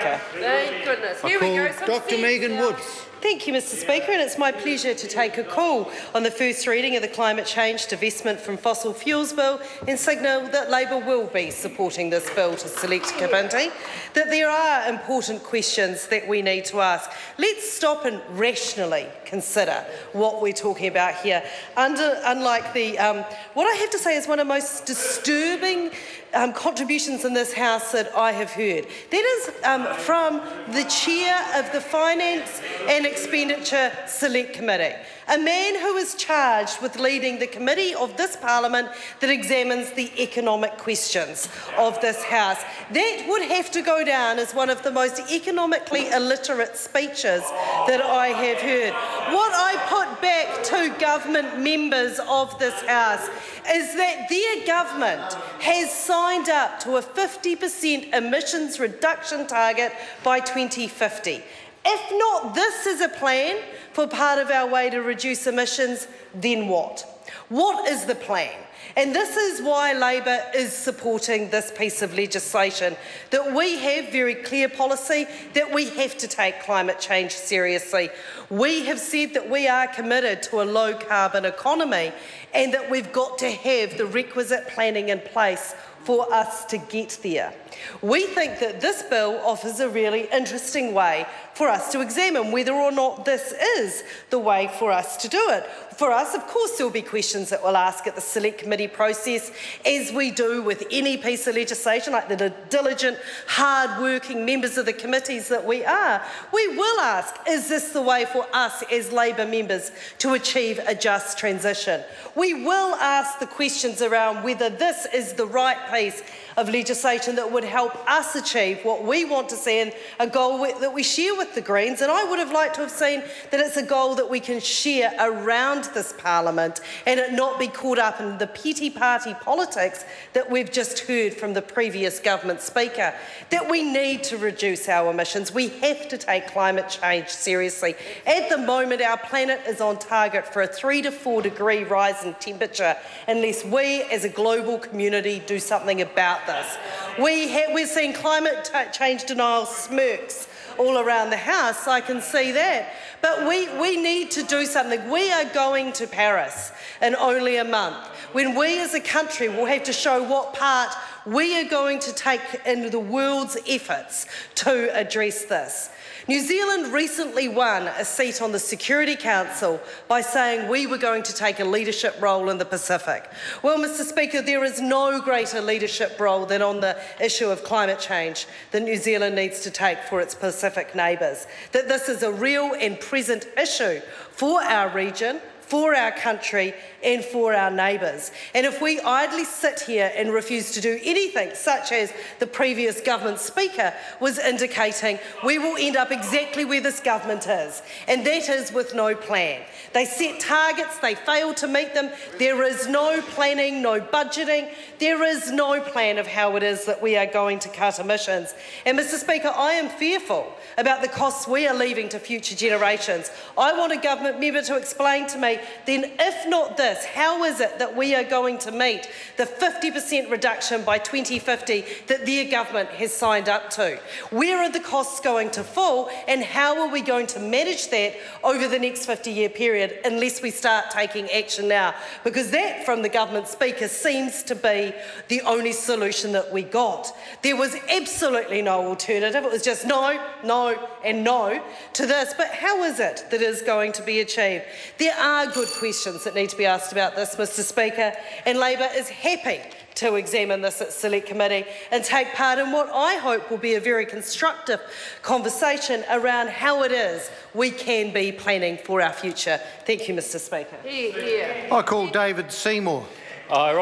Speaker. Thank goodness. I Here we go. call Dr Megan. Woods. Thank you, Mr Speaker, and it's my pleasure to take a call on the first reading of the Climate Change Divestment from Fossil Fuels Bill and signal that Labour will be supporting this bill to select committee, that there are important questions that we need to ask. Let's stop and rationally consider what we're talking about here. Under, unlike the, um, what I have to say is one of the most disturbing um, contributions in this House that I have heard. That is um, from the chair of the Finance and Expenditure Select Committee, a man who is charged with leading the committee of this Parliament that examines the economic questions of this House. That would have to go down as one of the most economically illiterate speeches that I have heard. What I put back to government members of this House is that their government has signed up to a 50% emissions reduction target by 2050. If not, this is a plan for part of our way to reduce emissions, then what? What is the plan? And this is why Labour is supporting this piece of legislation, that we have very clear policy that we have to take climate change seriously. We have said that we are committed to a low carbon economy and that we've got to have the requisite planning in place for us to get there. We think that this bill offers a really interesting way for us to examine whether or not this is the way for us to do it. For us, of course, there will be questions that we'll ask at the select committee process, as we do with any piece of legislation, like the diligent, hard-working members of the committees that we are. We will ask, is this the way for us as Labour members to achieve a just transition? We will ask the questions around whether this is the right piece of legislation that would help us achieve what we want to see and a goal that we share with the Greens. And I would have liked to have seen that it's a goal that we can share around this Parliament and it not be caught up in the petty party politics that we've just heard from the previous government speaker. That we need to reduce our emissions. We have to take climate change seriously. At the moment, our planet is on target for a three to four degree rise in temperature unless we as a global community do something about this. We have, we're seeing climate change denial smirks all around the house, I can see that. But we, we need to do something. We are going to Paris in only a month, when we as a country will have to show what part we are going to take in the world's efforts to address this. New Zealand recently won a seat on the Security Council by saying we were going to take a leadership role in the Pacific. Well, Mr Speaker, there is no greater leadership role than on the issue of climate change that New Zealand needs to take for its Pacific neighbours. That this is a real and present issue for our region, for our country and for our neighbours. And if we idly sit here and refuse to do anything, such as the previous government speaker was indicating, we will end up exactly where this government is, and that is with no plan. They set targets, they fail to meet them, there is no planning, no budgeting, there is no plan of how it is that we are going to cut emissions. And Mr Speaker, I am fearful about the costs we are leaving to future generations. I want a government member to explain to me, then if not this, how is it that we are going to meet the 50% reduction by 2050 that their government has signed up to? Where are the costs going to fall and how are we going to manage that over the next 50-year period unless we start taking action now? Because that, from the government speaker, seems to be the only solution that we got. There was absolutely no alternative. It was just no, no and no to this. But how is it that is going to be achieved? There are good questions that need to be asked asked about this, Mr Speaker, and Labour is happy to examine this at Select Committee and take part in what I hope will be a very constructive conversation around how it is we can be planning for our future. Thank you, Mr Speaker. I call David Seymour. Uh,